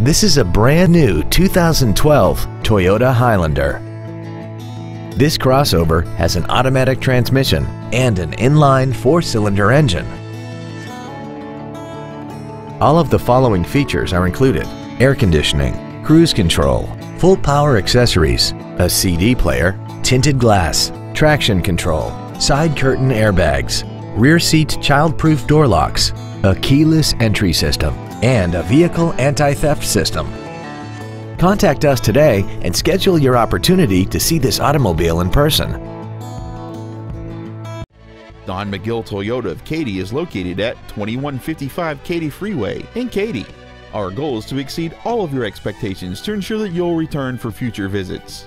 This is a brand new 2012 Toyota Highlander. This crossover has an automatic transmission and an inline four-cylinder engine. All of the following features are included. Air conditioning, cruise control, full power accessories, a CD player, tinted glass, traction control, side curtain airbags, rear seat child-proof door locks, a keyless entry system, and a vehicle anti-theft system. Contact us today and schedule your opportunity to see this automobile in person. Don McGill Toyota of Katy is located at 2155 Katy Freeway in Katy. Our goal is to exceed all of your expectations to ensure that you'll return for future visits.